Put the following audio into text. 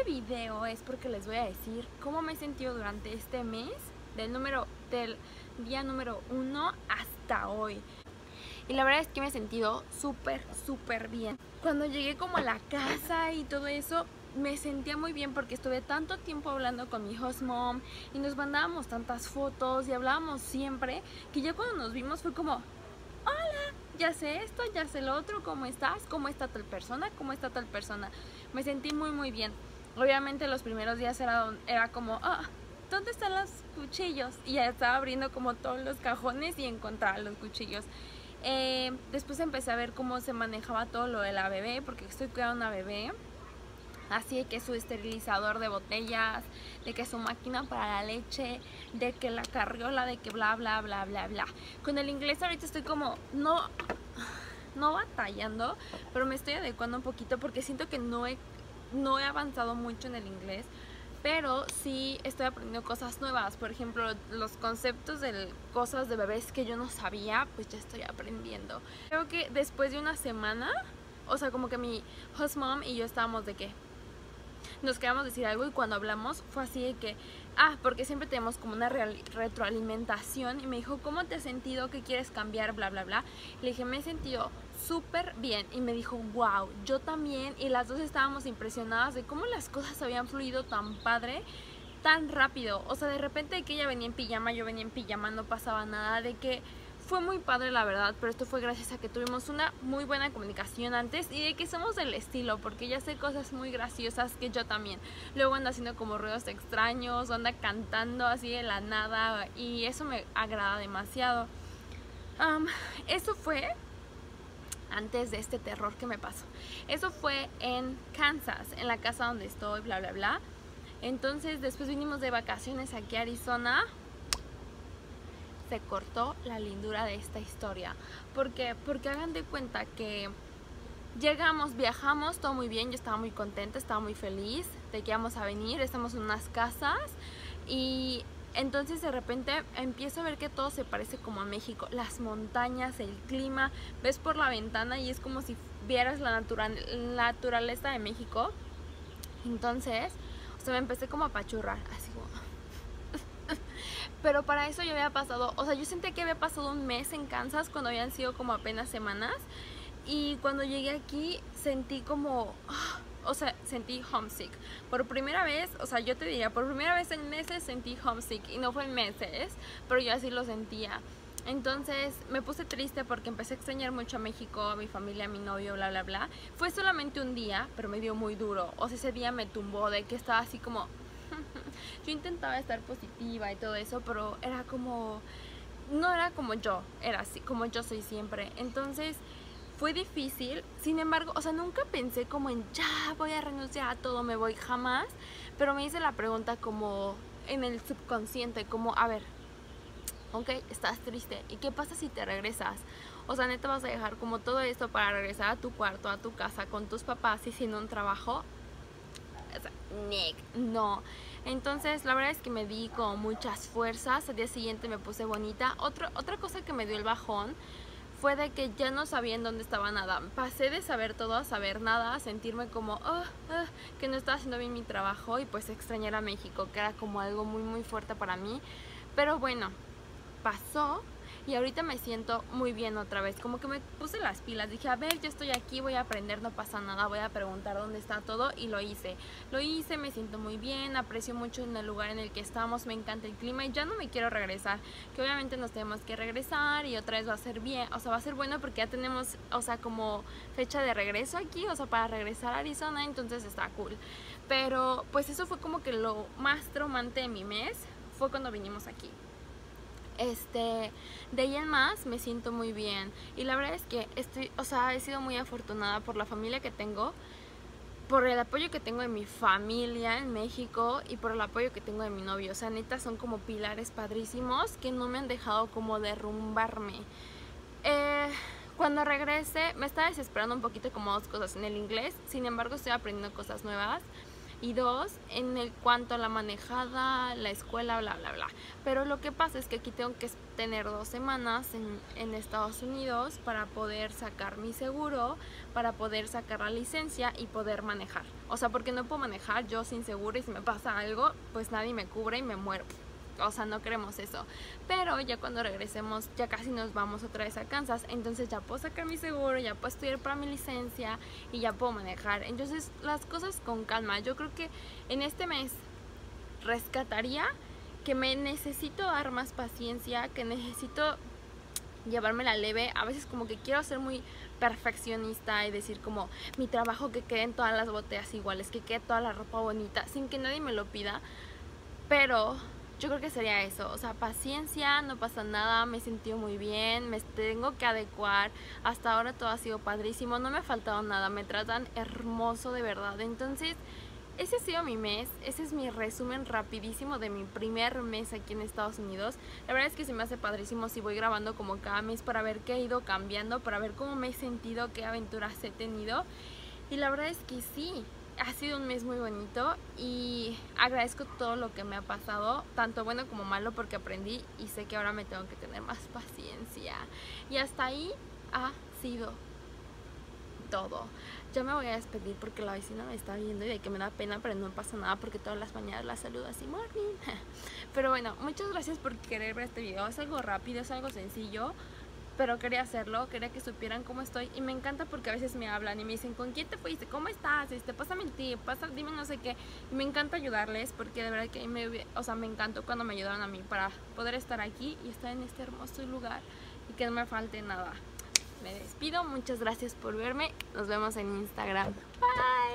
este video es porque les voy a decir cómo me he sentido durante este mes, del número del día número uno hasta hoy. Y la verdad es que me he sentido súper, súper bien. Cuando llegué como a la casa y todo eso, me sentía muy bien porque estuve tanto tiempo hablando con mi host mom y nos mandábamos tantas fotos y hablábamos siempre que ya cuando nos vimos fue como, hola, ya sé esto, ya sé lo otro, ¿cómo estás? ¿Cómo está tal persona? ¿Cómo está tal persona? Me sentí muy muy bien. Obviamente los primeros días era, era como, ah, ¿dónde están los cuchillos? Y ya estaba abriendo como todos los cajones y encontraba los cuchillos. Eh, después empecé a ver cómo se manejaba todo lo de la bebé, porque estoy cuidando una bebé. Así de que su esterilizador de botellas, de que su máquina para la leche, de que la carriola, de que bla bla bla bla bla. Con el inglés ahorita estoy como no no batallando, pero me estoy adecuando un poquito porque siento que no he no he avanzado mucho en el inglés pero sí estoy aprendiendo cosas nuevas. Por ejemplo, los conceptos de cosas de bebés que yo no sabía, pues ya estoy aprendiendo. Creo que después de una semana, o sea, como que mi host mom y yo estábamos de que nos queríamos decir algo y cuando hablamos fue así de que, ah, porque siempre tenemos como una retroalimentación y me dijo, ¿cómo te has sentido? ¿Qué quieres cambiar? Bla, bla, bla. le dije, me he sentido súper bien y me dijo, wow, yo también y las dos estábamos impresionadas de cómo las cosas habían fluido tan padre tan rápido, o sea, de repente que ella venía en pijama, yo venía en pijama, no pasaba nada, de que fue muy padre la verdad, pero esto fue gracias a que tuvimos una muy buena comunicación antes y de que somos del estilo, porque ella hace cosas muy graciosas que yo también. Luego anda haciendo como ruidos extraños, anda cantando así de la nada y eso me agrada demasiado. eso fue antes de este terror que me pasó. Eso fue en Kansas, en la casa donde estoy, bla, bla, bla. Entonces después vinimos de vacaciones aquí a Arizona se cortó la lindura de esta historia. porque Porque hagan de cuenta que llegamos, viajamos, todo muy bien, yo estaba muy contenta, estaba muy feliz de que íbamos a venir, estamos en unas casas y entonces de repente empiezo a ver que todo se parece como a México, las montañas, el clima, ves por la ventana y es como si vieras la naturaleza de México. Entonces, o sea, me empecé como a pachurrar, así como pero para eso yo había pasado, o sea, yo sentí que había pasado un mes en Kansas cuando habían sido como apenas semanas. Y cuando llegué aquí sentí como, ah, o sea, sentí homesick. Por primera vez, o sea, yo te diría, por primera vez en meses sentí homesick. Y no fue en meses, pero yo así lo sentía. Entonces me puse triste porque empecé a extrañar mucho a México, a mi familia, a mi novio, bla, bla, bla. Fue solamente un día, pero me dio muy duro. O sea, ese día me tumbó de que estaba así como, yo intentaba estar positiva y todo eso, pero era como, no era como yo, era así, como yo soy siempre. Entonces fue difícil, sin embargo, o sea, nunca pensé como en ya voy a renunciar a todo, me voy jamás, pero me hice la pregunta como en el subconsciente, como, a ver, ok, estás triste, ¿y qué pasa si te regresas? O sea, neta vas a dejar como todo esto para regresar a tu cuarto, a tu casa, con tus papás y sin un trabajo. O sea, Nick, no. Entonces la verdad es que me di con muchas fuerzas, al día siguiente me puse bonita. otra cosa que me dio el bajón fue de que ya no sabía en dónde estaba nada. Pasé de saber todo a saber nada, a sentirme como ah, ah, que no estaba haciendo bien mi trabajo y pues extrañar a México, que era como algo muy muy fuerte para mí. Pero bueno, pasó y ahorita me siento muy bien otra vez, como que me puse las pilas, dije, a ver, yo estoy aquí, voy a aprender, no pasa nada, voy a preguntar dónde está todo y lo hice. Lo hice, me siento muy bien, aprecio mucho en el lugar en el que estamos, me encanta el clima y ya no me quiero regresar, que obviamente nos tenemos que regresar y otra vez va a ser bien, o sea, va a ser bueno porque ya tenemos, o sea, como fecha de regreso aquí, o sea, para regresar a Arizona, entonces está cool. Pero pues eso fue como que lo más traumante de mi mes, fue cuando vinimos aquí. Este, de ahí en más me siento muy bien y la verdad es que estoy, o sea, he sido muy afortunada por la familia que tengo, por el apoyo que tengo de mi familia en México y por el apoyo que tengo de mi novio. O sea, neta son como pilares padrísimos que no me han dejado como derrumbarme. Eh, cuando regrese me estaba desesperando un poquito como dos cosas en el inglés, sin embargo estoy aprendiendo cosas nuevas y dos, en el cuanto a la manejada, la escuela, bla, bla, bla. Pero lo que pasa es que aquí tengo que tener dos semanas en, en, Estados Unidos para poder sacar mi seguro, para poder sacar la licencia y poder manejar. O sea, porque no puedo manejar yo sin seguro y si me pasa algo, pues nadie me cubre y me muero. O sea, no queremos eso. Pero ya cuando regresemos, ya casi nos vamos otra vez a Kansas. Entonces ya puedo sacar mi seguro, ya puedo estudiar para mi licencia y ya puedo manejar. Entonces las cosas con calma. Yo creo que en este mes rescataría que me necesito dar más paciencia, que necesito llevarme la leve. A veces como que quiero ser muy perfeccionista y decir como mi trabajo que queden todas las botellas iguales, que quede toda la ropa bonita, sin que nadie me lo pida. Pero yo creo que sería eso, o sea, paciencia, no pasa nada, me he sentido muy bien, me tengo que adecuar, hasta ahora todo ha sido padrísimo, no me ha faltado nada, me tratan hermoso de verdad, entonces ese ha sido mi mes, ese es mi resumen rapidísimo de mi primer mes aquí en Estados Unidos. La verdad es que se me hace padrísimo si voy grabando como cada mes para ver qué ha ido cambiando, para ver cómo me he sentido, qué aventuras he tenido. Y la verdad es que sí, ha sido un mes muy bonito y agradezco todo lo que me ha pasado, tanto bueno como malo, porque aprendí y sé que ahora me tengo que tener más paciencia. Y hasta ahí ha sido todo. Ya me voy a despedir porque la vecina me está viendo y de que me da pena, pero no pasa nada porque todas las mañanas la saludo así, morning. Pero bueno, muchas gracias por querer ver este video. Es algo rápido, es algo sencillo, pero quería hacerlo, quería que supieran cómo estoy y me encanta porque a veces me hablan y me dicen, ¿con quién te fuiste? ¿Cómo estás? Este, pásame el tip, pasa, dime no sé qué. Y me encanta ayudarles porque de verdad que me, o sea, me encantó cuando me ayudaron a mí para poder estar aquí y estar en este hermoso lugar y que no me falte nada me despido. Muchas gracias por verme. Nos vemos en Instagram. Bye.